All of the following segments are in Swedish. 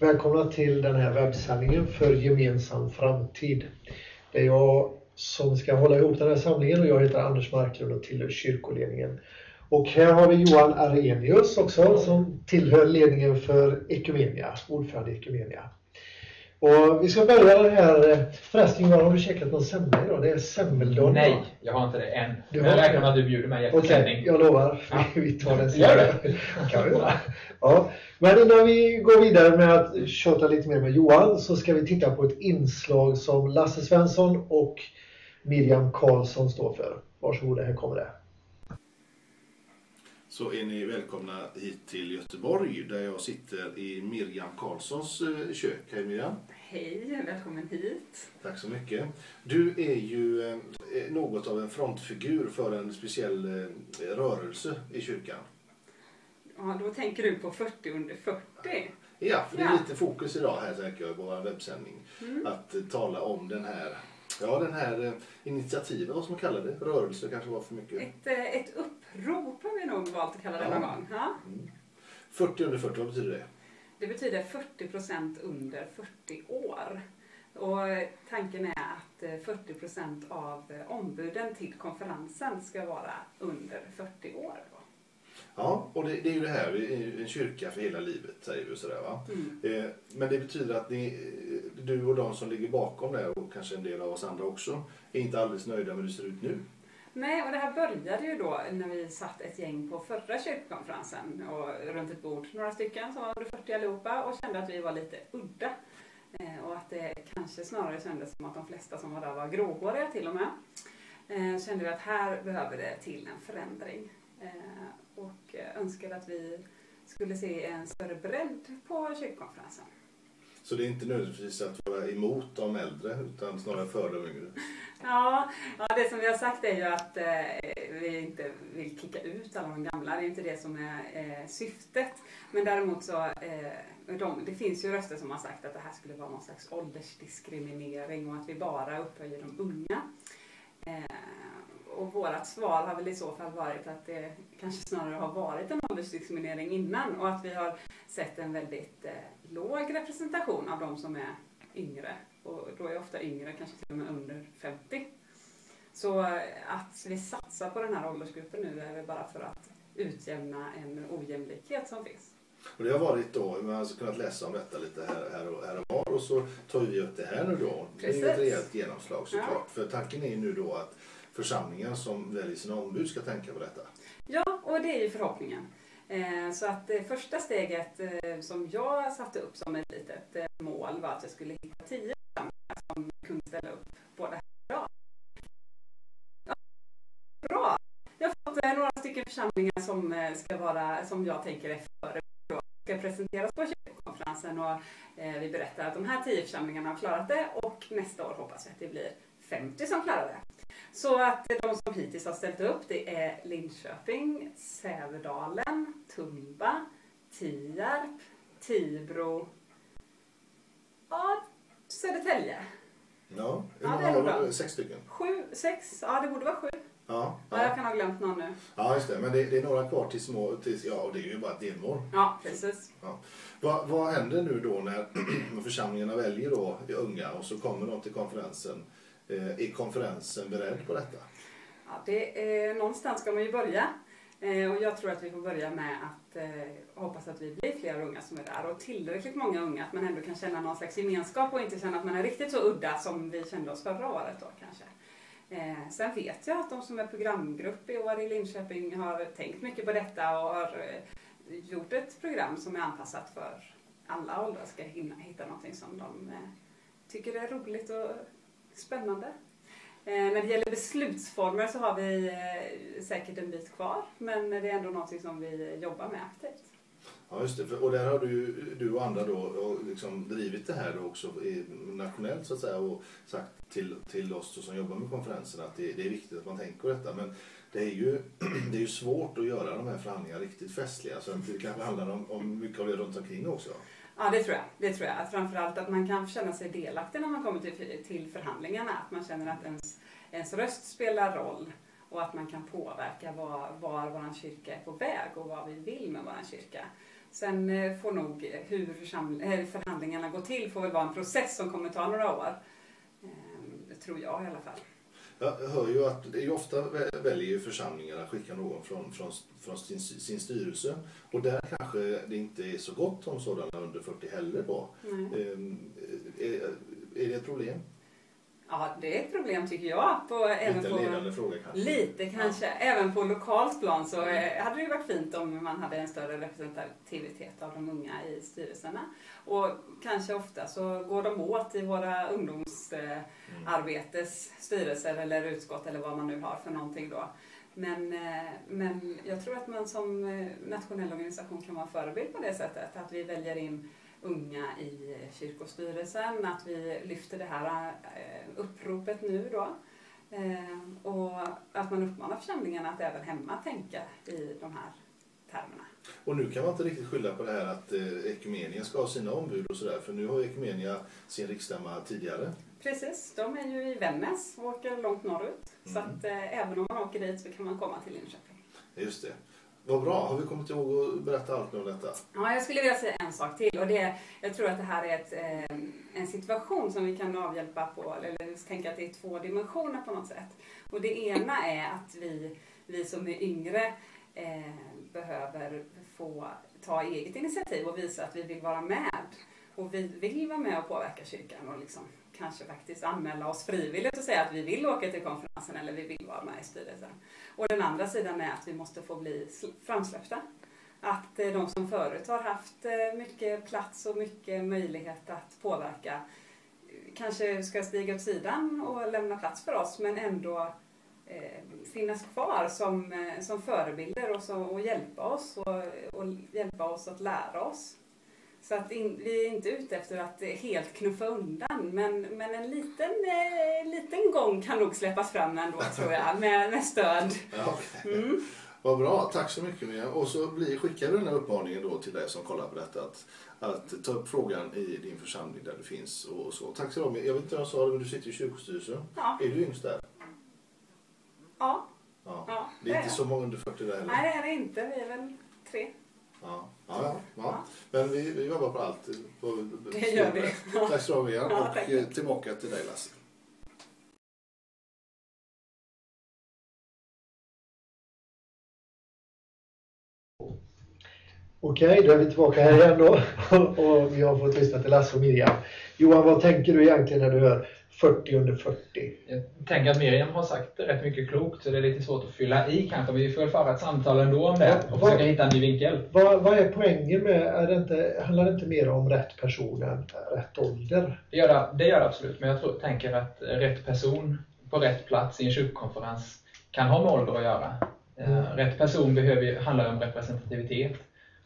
Välkomna till den här webbsändningen för gemensam framtid. Det är jag som ska hålla ihop den här samlingen och jag heter Anders Marklund och tillhör kyrkoledningen. Och här har vi Johan Arrhenius också som tillhör ledningen för Ekumenia, ordförande i Ekumenia. Och vi ska börja den här, förresten Johan, har du käkat någon semla idag? Det är semmeldagen. Nej, jag har inte det än. Du har jag räknar med att du bjuder mig efter Okej, sändning. jag lovar. Ja. Vi tar den Gör senare. kan vi göra. Ja. Men innan vi går vidare med att köta lite mer med Johan så ska vi titta på ett inslag som Lasse Svensson och Miriam Karlsson står för. Varsågoda, här kommer det. så är ni välkomna hit till Göteborg där jag sitter i Miriam Karlssons eh, kök. Hej Miriam! Hej, välkommen hit. Tack så mycket. Du är ju eh, något av en frontfigur för en speciell eh, rörelse i kyrkan. Ja, då tänker du på 40 under 40. Ja, för det är lite fokus idag här tänker jag i vår webbsändning. Mm. Att eh, tala om den här, ja den här initiativet, vad ska man kalla det? Rörelse kanske var för mycket. Ett, ett upprop har vi nog valt att kalla det Ja. någon gång. Ja. 40 under 40, vad betyder det? Det betyder 40 procent under 40 år. Och eh, tanken är att eh, 40 procent av eh, ombuden till konferensen ska vara under 40 år. Då. Ja, och det, det är ju det här, en kyrka för hela livet säger vi sådär va. Mm. Eh, Men det betyder att ni, eh, du och de som ligger bakom det och kanske en del av oss andra också är inte alldeles nöjda med hur det ser ut nu. Nej, och det här började ju då när vi satt ett gäng på förra kyrkokonferensen och runt ett bord, några stycken som var under 40 allihopa och kände att vi var lite udda. Eh, och att det kanske snarare kändes som att de flesta som var där var gråhåriga till och med. Eh, kände vi att här behöver det till en förändring. Eh, och önskade att vi skulle se en större bredd på kyrkokonferensen. Så det är inte nödvändigtvis att vara emot de äldre utan snarare för de yngre. Ja, ja, det som vi har sagt är ju att eh, vi inte vill kicka ut alla de gamla. Det är inte det som är eh, syftet. Men däremot så, eh, de, det finns ju röster som har sagt att det här skulle vara någon slags åldersdiskriminering och att vi bara upphöjer de unga. Eh, och vårt svar har väl i så fall varit att det kanske snarare har varit en åldersdiskriminering innan och att vi har sett en väldigt eh, låg representation av de som är yngre. Och då är ofta yngre kanske till och med under 50. Så eh, att vi satsar på den här åldersgruppen nu är väl bara för att utjämna en ojämlikhet som finns. Och det har varit då, man har alltså kunnat läsa om detta lite här, här, och, här och var och så tar vi upp det här nu då. Det är ju ett Precis. rejält genomslag såklart. För tanken är ju nu då att församlingar som väljer sina ombud ska tänka på detta. Ja, och det är ju förhoppningen. Eh, så att det första steget eh, som jag satte upp som ett litet eh, mål var att jag skulle hitta tio församlingar som kunde ställa upp på det här bra. Ja, bra! Jag har fått några stycken församlingar som ska vara, som jag tänker är före ska presenteras på kyrkokonferensen och vi berättar att de här tio församlingarna har klarat det och nästa år hoppas vi att det blir 50 som klarar det. Så att de som hittills har ställt upp det är Linköping, Sävedalen, Tumba, Tierp, Tibro, ja, Södertälje. Ja, Ja, det är bra. Sex stycken? Sju, sex, ja det borde vara sju. Ja, Ja, jag ja. kan ha glömt någon nu. ja just det. Men det, det är några kvar till små, till, ja och det är ju bara ett delmål. Ja, precis. Vad, vad händer nu då när församlingarna väljer då unga och så kommer de till konferensen? Eh, är konferensen beredd på detta? Ja, det är, någonstans ska man ju börja. Eh, och jag tror att vi får börja med att eh, hoppas att vi blir fler unga som är där och tillräckligt många unga att man ändå kan känna någon slags gemenskap och inte känna att man är riktigt så udda som vi kände oss förra året då kanske. Eh, sen vet jag att de som är programgrupp i år i Linköping har tänkt mycket på detta och har eh, gjort ett program som är anpassat för alla åldrar ska hinna hitta någonting som de eh, tycker är roligt och spännande. Eh, när det gäller beslutsformer så har vi eh, säkert en bit kvar men det är ändå någonting som vi jobbar med aktivt. Ja, just det. Och där har du, du och andra då liksom drivit det här då också nationellt så att säga och sagt till, till oss som jobbar med konferensen att det, det är viktigt att man tänker på detta. Men det är ju, det är ju svårt att göra de här förhandlingarna riktigt festliga så det kanske handlar om, om mycket av det runt omkring också. Ja, det tror jag. Det tror jag. Att framförallt att man kan känna sig delaktig när man kommer till, till förhandlingarna. Att man känner att ens, ens röst spelar roll och att man kan påverka var, var vår kyrka är på väg och vad vi vill med vår kyrka. Sen eh, får nog hur eh, förhandlingarna går till får väl vara en process som kommer ta några år. Det tror jag i alla fall. Jag hör ju att det är ofta väljer ju församlingarna att skicka någon från, från, från sin, sin styrelse. Och där kanske det inte är så gott om sådana under 40 heller då. Mm. Är, är det ett problem? Ja, det är ett problem tycker jag. På, även lite på, ledande fråga kanske? Lite kanske. Ja. Även på lokalt plan så mm. hade det varit fint om man hade en större representativitet av de unga i styrelserna. Och kanske ofta så går de åt i våra ungdomsarbetes mm. styrelser eller utskott eller vad man nu har för någonting då. Men, eh, men jag tror att man som eh, nationell organisation kan vara förebild på det sättet. Att vi väljer in unga i kyrkostyrelsen, att vi lyfter det här eh, uppropet nu då. Eh, och att man uppmanar församlingarna att även hemma tänka i de här termerna. Och nu kan man inte riktigt skylla på det här att eh, Ekumenia ska ha sina ombud och sådär, för nu har Ekumenia sin riksstämma tidigare. Precis, de är ju i Vännäs och åker långt norrut. Mm. Så att även om man åker dit så kan man komma till Linköping. Just det. Vad bra. Har vi kommit ihåg att berätta allt om detta? Ja, jag skulle vilja säga en sak till. Och det är, jag tror att det här är ett, eh, en situation som vi kan avhjälpa på, eller tänka att det är två dimensioner på något sätt. Och det ena är att vi, vi som är yngre eh, behöver få ta eget initiativ och visa att vi vill vara med. Och vi vill vara med och påverka kyrkan och liksom kanske faktiskt anmäla oss frivilligt och säga att vi vill åka till konferensen eller vi vill vara med i styrelsen. Och den andra sidan är att vi måste få bli framsläppta. Att eh, de som förut har haft eh, mycket plats och mycket möjlighet att påverka eh, kanske ska stiga åt sidan och lämna plats för oss men ändå finnas kvar som, som förebilder och, så, och hjälpa oss och, och hjälpa oss att lära oss. Så att in, vi är inte ute efter att helt knuffa undan men, men en liten, eh, liten gång kan nog släppas fram ändå tror jag med, med stöd. Ja, okay. mm. Vad bra, tack så mycket Mia. Och så blir, skickar vi den här uppmaningen då till dig som kollar på detta att, att ta upp frågan i din församling där du finns. Och så. Tack så mycket. Jag vet inte om jag sa det men du sitter i kyrkostyrelsen. Ja. Är du yngst där? Ja. ja. ja det är inte så många under 40 där heller? Nej det är det inte, vi är väl tre. Ja, ja, ja. Men vi, vi jobbar på allt. På, det gör vi. Tack så mycket. Och tillbaka till dig Lasse. Okej, då är vi tillbaka här igen då och vi har fått lyssna till Lasse och Miriam. Johan, vad tänker du egentligen när du hör 40 under 40. Jag tänker att Miriam har sagt rätt mycket klokt så det är lite svårt att fylla i kanske. Vi får föra ett samtal ändå om det och försöka hitta en ny vinkel. Vad, vad är poängen med, är det inte, handlar det inte mer om rätt person än rätt ålder? Det gör det, det, gör det absolut, men jag tror, tänker att rätt person på rätt plats i en kyrkokonferens kan ha med ålder att göra. Eh, mm. Rätt person behöver, handlar om representativitet.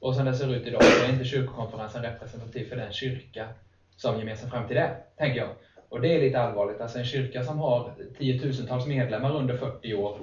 Och som det ser ut idag så är inte kyrkokonferensen representativ för den kyrka som gemensam framtid är, tänker jag. Och det är lite allvarligt. Alltså en kyrka som har tiotusentals medlemmar under 40 år,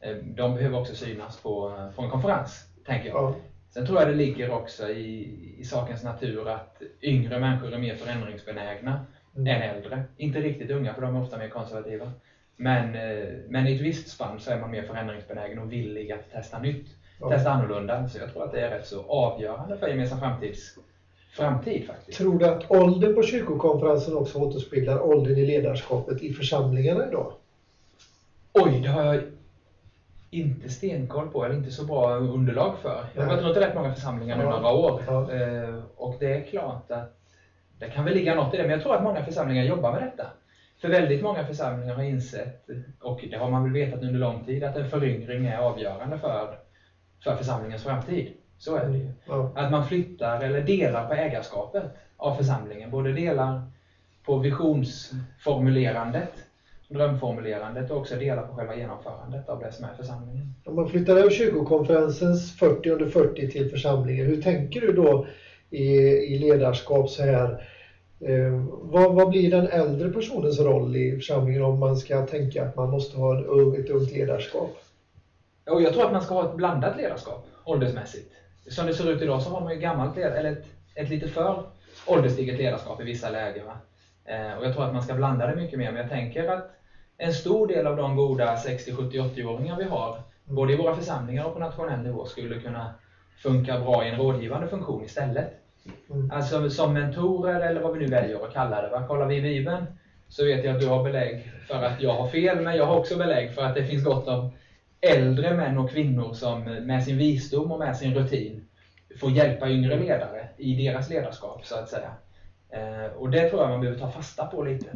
eh, de behöver också synas på, på en konferens, tänker jag. Ja. Sen tror jag det ligger också i, i sakens natur att yngre människor är mer förändringsbenägna mm. än äldre. Inte riktigt unga, för de är ofta mer konservativa. Men, eh, men i ett visst spann så är man mer förändringsbenägen och villig att testa nytt, testa annorlunda. Så jag tror att det är rätt så avgörande för gemensam framtids framtid faktiskt. Tror du att åldern på kyrkokonferensen också återspeglar åldern i ledarskapet i församlingarna idag? Oj, det har jag inte stenkoll på, eller inte så bra underlag för. Jag har varit runt i rätt många församlingar nu ja. några år. Ja. Eh, och det är klart att det kan väl ligga något i det, men jag tror att många församlingar jobbar med detta. För väldigt många församlingar har insett, och det har man väl vetat under lång tid, att en föryngring är avgörande för, för församlingens framtid. Så är det ju. Ja. Att man flyttar eller delar på ägarskapet av församlingen. Både delar på visionsformulerandet, drömformulerandet och också delar på själva genomförandet av det som är församlingen. Om man flyttar över kyrkokonferensens 40 under 40 till församlingen, hur tänker du då i, i ledarskap så här? Eh, vad, vad, blir den äldre personens roll i församlingen om man ska tänka att man måste ha en, ett ungt ledarskap? Jag tror att man ska ha ett blandat ledarskap åldersmässigt som det ser ut idag så har man ju gammalt eller ett, ett lite för ålderstiget ledarskap i vissa lägen. Eh, och jag tror att man ska blanda det mycket mer. Men jag tänker att en stor del av de goda 60, 70, 80-åringar vi har, både i våra församlingar och på nationell nivå, skulle kunna funkar bra i en rådgivande funktion istället. Mm. Alltså som mentorer eller vad vi nu väljer att kalla det. Va? Kollar vi i Bibeln så vet jag att du har belägg för att jag har fel, men jag har också belägg för att det finns gott om äldre män och kvinnor som med sin visdom och med sin rutin får hjälpa yngre ledare i deras ledarskap, så att säga. Eh, och det tror jag man behöver ta fasta på lite.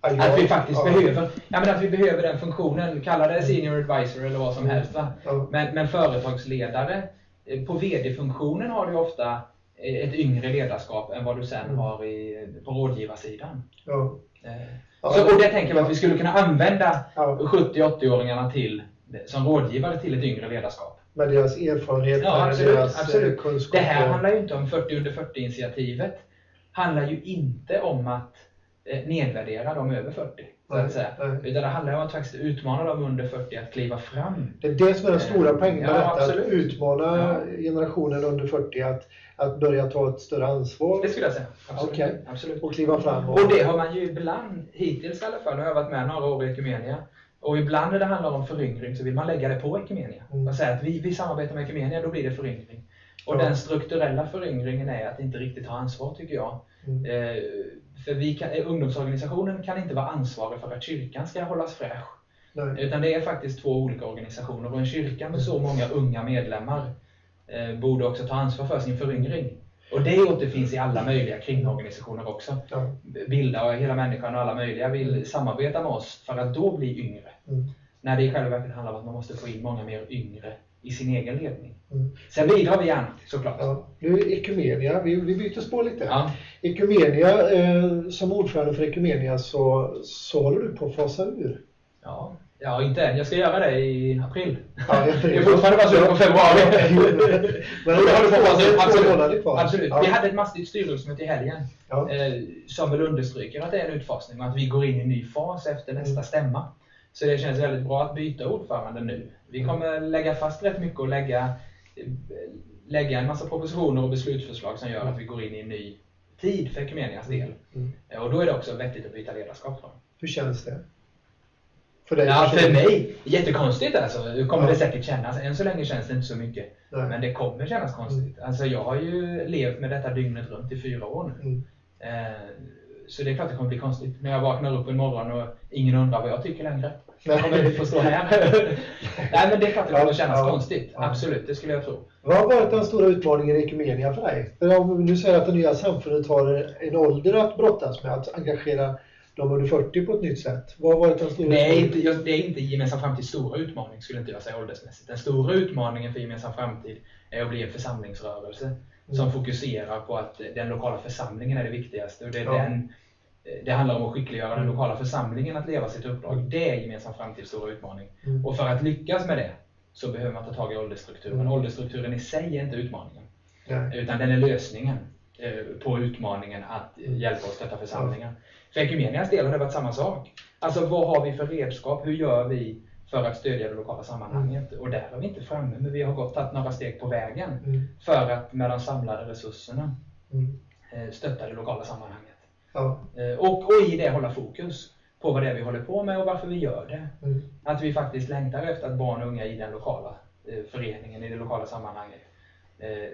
Att vi faktiskt behöver, ja, men att vi behöver den funktionen, kalla det senior advisor eller vad som helst. Va? Ja. Men, men företagsledare, eh, på VD-funktionen har du ofta eh, ett yngre ledarskap än vad du sen Mm. har i, på rådgivarsidan. Ja. Så, och det tänker jag att vi skulle kunna använda Ja. 70-80-åringarna till som rådgivare till ett yngre ledarskap. Med deras erfarenhet, Ja, absolut, deras eh, absolut. kunskap. Det här och- handlar ju inte om 40 under 40-initiativet. handlar ju inte om att eh, nedvärdera de över 40. Så att säga. nej. Utan det handlar om att faktiskt utmana de under 40 att kliva fram. Det är det som är den stora poängen med Ja, detta, absolut. att utmana Ja. generationen under 40 att, att börja ta ett större ansvar Det skulle jag säga. Absolut. Okej. Absolut. och kliva fram. Och det har man ju ibland, hittills i alla fall, har jag varit med några år i Ekumenia. Och ibland när det handlar om föryngring så vill man lägga det på Ekumenia. Mm. Man säger att vi, vi samarbetar med Ekumenia, då blir det föryngring. Och Ja. den strukturella föryngringen är att inte riktigt ta ansvar tycker jag. Mm. Eh, för vi kan, eh, ungdomsorganisationen kan inte vara ansvarig för att kyrkan ska hållas fräsch. Nej. Utan det är faktiskt två olika organisationer och en kyrka med så många unga medlemmar eh, borde också ta ansvar för sin föryngring. Och det återfinns i alla möjliga kringorganisationer också. Ja. Bilda och hela människan och alla möjliga vill samarbeta med oss för att då bli yngre. Mm. När det i själva verket handlar om att man måste få in många mer yngre i sin egen ledning. Mm. Sen bidrar vi gärna såklart. Ja. Nu Ekumenia, vi, vi byter spår lite. Ja. Ekumenia, eh, som ordförande för Ekumenia så, så håller du på att fasa ur. Ja. ja, inte än. Jag ska göra det i april. Ja, det är fortfarande bara på februari. Men det håller på Absolut. Absolut. Ja. Vi hade ett massivt styrelsemöte i helgen Ja. eh, som väl understryker att det är en utfasning och att vi går in i en ny fas efter nästa Mm. stämma. Så det känns väldigt bra att byta ordförande nu. Vi Mm. kommer lägga fast rätt mycket och lägga, eh, lägga en massa propositioner och beslutsförslag som gör att vi går in i en ny tid för Ekumenias del. Mm. Eh, Och då är det också vettigt att byta ledarskap. Jag. Hur känns det? För dig Ja, för mig, jättekonstigt alltså. Det kommer Ja. det säkert kännas. Än så länge känns det inte så mycket. Nej. Men det kommer kännas konstigt. Alltså jag har ju levt med detta dygnet runt i fyra år nu. Mm. Eh, Så det är klart det kommer bli konstigt när jag vaknar upp en morgon och ingen undrar vad jag tycker längre. Jag kommer inte få stå här. Nej men det är klart det kommer kännas ja, konstigt. ja. Absolut, det skulle jag tro. Vad har varit den stora utmaningen i Ekumenia för dig? Om du säger att det nya samfundet har en ålder att brottas med, att engagera de under 40 på ett nytt sätt. Vad har varit den stora Det är utmaningen? inte, det är inte gemensam framtids stora utmaning skulle inte jag säga åldersmässigt. Den stora utmaningen för gemensam framtid är att bli en församlingsrörelse som Mm. fokuserar på att den lokala församlingen är det viktigaste. Och det, är Ja. den, det handlar om att skickliggöra den Mm. lokala församlingen att leva sitt uppdrag. Mm. Det är gemensam framtids stora utmaning. Mm. Och för att lyckas med det så behöver man ta tag i åldersstrukturen. Mm. Åldersstrukturen i sig är inte utmaningen. Nej. Utan den är lösningen eh, på utmaningen att Mm. hjälpa och stötta församlingar. För Ekumenias del har det varit samma sak. Alltså vad har vi för redskap? Hur gör vi för att stödja det lokala sammanhanget? Och där är vi inte framme, men vi har gått tagit några steg på vägen Mm. för att med de samlade resurserna Mm. eh, stötta det lokala sammanhanget. Ja. Eh, Och, och i det hålla fokus på vad det är vi håller på med och varför vi gör det. Mm. Att vi faktiskt längtar efter att barn och unga i den lokala eh, föreningen, i det lokala sammanhanget,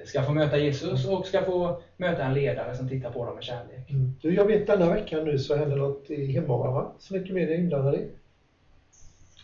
ska få möta Jesus och ska få möta en ledare som tittar på dem med kärlek. Mm. Du, jag vet denna veckan nu så händer något i Hemavan va? Som Ekumenia är inblandad i.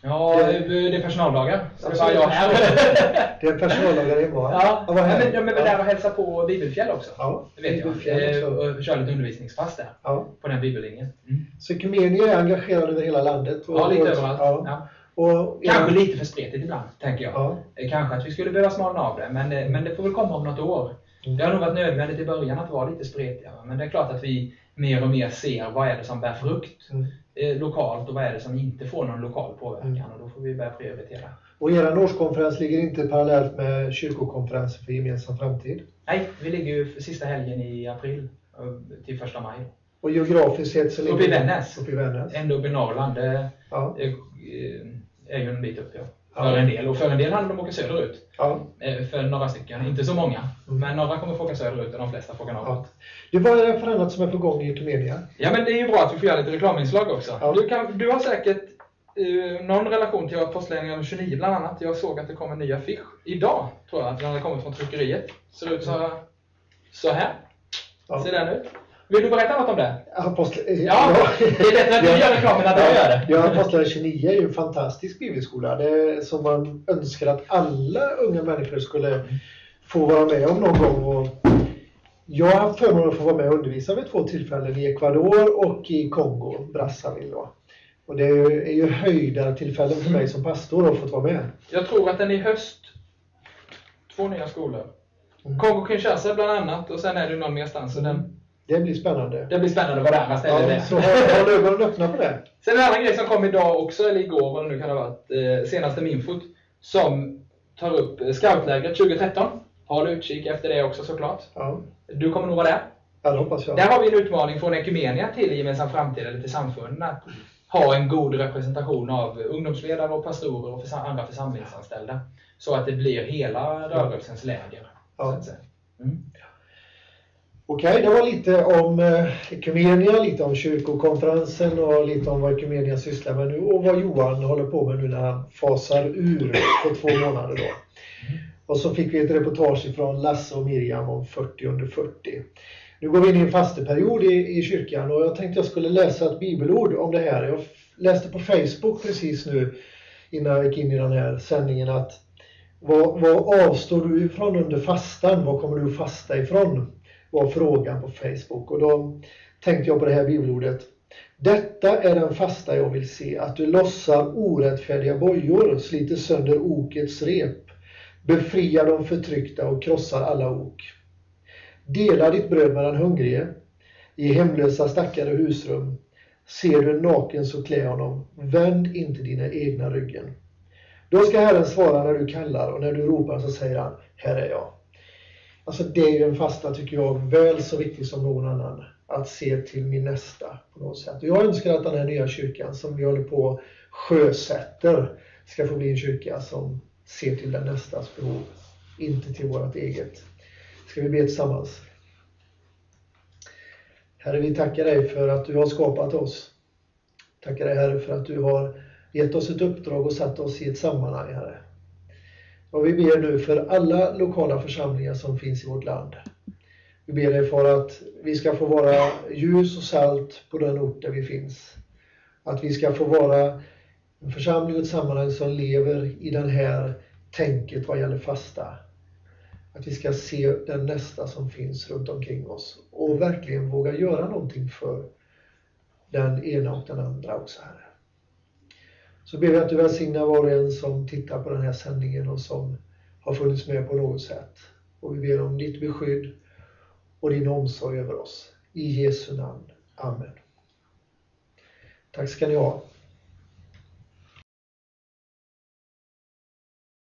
Ja, Det- eh, det är personaldagar. Så det är bara jag här. Det är personallagar i Hemavan. Ja, ja, men, ja, men där och hälsar på Bibelfjäll också. Ja, Det vet jag. Bibelfjäll Eh, också. Och kör lite undervisningspass där, Ja. på den bibellinjen. Mm. Så Ekumenia är engagerad över hela landet. och- Ja, lite och- överallt. Ja. Och, Kanske lite för spretigt ibland, tänker jag. Ja. Eh, Kanske att vi skulle behöva smalna av det, men, det- men det får väl komma om något år. Mm. Det har nog varit nödvändigt i början att vara lite spretiga. va. Men det är klart att vi mer och mer ser vad är det som bär frukt Mm. eh, lokalt och vad är det som inte får någon lokal påverkan. Mm. Och då får vi börja prioritera. Och er årskonferens ligger inte parallellt med kyrkokonferensen för gemensam framtid. Nej, vi ligger ju sista helgen i april eh, till första maj. Och geografiskt sett så ligger Uppe i Vännäs. Uppe i Vännäs. Ändå uppe i Norrland. Det Ja. eh, är ju en bit upp, ja. För en del. Och för en del handlar det om att åka söderut. Ja. Eh, För några stycken. Inte så många. Mm. Men några kommer få åka söderut och de flesta får åka norrut. Ja. Det är det för annat som är på gång i Ekumenia? Ja men det är ju bra att vi får göra lite reklaminslag också. Ja. Du, kan, du har säkert eh, någon relation till Apostlagärningarna 29 bland annat. Jag såg att det kom en ny affisch idag, tror jag, att den hade kommit från tryckeriet. Ser ut så, så här. Ja. Ser den ut? Vill du berätta något om det? Apostel, Ja, det är bättre att du gör reklam än att jag gör det. Ja, Apostlagärningarna 29 är ju en fantastisk bibelskola. Det som man önskar att alla unga människor skulle få vara med om någon gång. Och jag har haft förmånen att få vara med och undervisa vid två tillfällen i Ecuador och i Kongo, Brazzaville. Och det är ju, är ju höjdartillfällen för mig som pastor att få vara med. Jag tror att den i höst. Två nya skolor. Mm. Kongo-Kinshasa bland annat och sen är det någon merstans. Så den, Det blir spännande. det blir spännande vad det andra stället Ja, är. så håll, håll ögonen öppna på det. Sen en annan grej som kom idag också, eller igår vad det nu kan ha varit, eh, senaste Minfot, som tar upp eh, scoutlägret 2013. Håll utkik efter det också såklart. Ja, Du kommer nog vara där. ja det hoppas jag. Där har vi en utmaning från Ekumenia till Gemensam Framtid, eller till samfunden, att ha en god representation av ungdomsledare och pastorer och försam- andra församlingsanställda. Så att det blir hela rörelsens läger. Ja. Så att säga. Mm. Okej, det var lite om eh, Ekumenia, lite om kyrkokonferensen och lite om vad Ekumenia sysslar med nu och vad Johan håller på med nu när han fasar ur på två månader då. Och så fick vi ett reportage från Lasse och Miriam om 40 under 40. Nu går vi in i en fasteperiod i, i kyrkan och jag tänkte jag skulle läsa ett bibelord om det här. Jag läste på Facebook precis nu innan jag gick in i den här sändningen att vad, vad avstår du ifrån under fastan? Vad kommer du att fasta ifrån? Var frågan på Facebook och då tänkte jag på det här bibelordet. Detta är den fasta jag vill se, att du lossar orättfärdiga bojor, sliter sönder okets rep, befriar de förtryckta och krossar alla ok. Dela ditt bröd med den hungrige, i hemlösa stackare husrum. Ser du en naken så klä honom, vänd inte dina egna ryggen. Då ska Herren svara när du kallar och när du ropar så säger han, här är jag. Alltså det är ju den fasta, tycker jag, väl så viktig som någon annan. Att se till min nästa på något sätt. Och jag önskar att den här nya kyrkan som vi håller på och sjösätter ska få bli en kyrka som ser till den nästas behov, inte till vårt eget. Ska vi be tillsammans? Herre, vi tackar dig för att du har skapat oss. Tackar dig Herre för att du har gett oss ett uppdrag och satt oss i ett sammanhang, Herre. Och vi ber nu för alla lokala församlingar som finns i vårt land. Vi ber dig för att vi ska få vara ljus och salt på den ort där vi finns. Att vi ska få vara en församling och ett sammanhang som lever i den här tänket vad gäller fasta. Att vi ska se den nästa som finns runt omkring oss och verkligen våga göra någonting för den ena och den andra också, Herre. Så ber vi att du välsignar var och en som tittar på den här sändningen och som har funnits med på något sätt. Och vi ber om ditt beskydd och din omsorg över oss. I Jesu namn. Amen. Tack ska ni ha.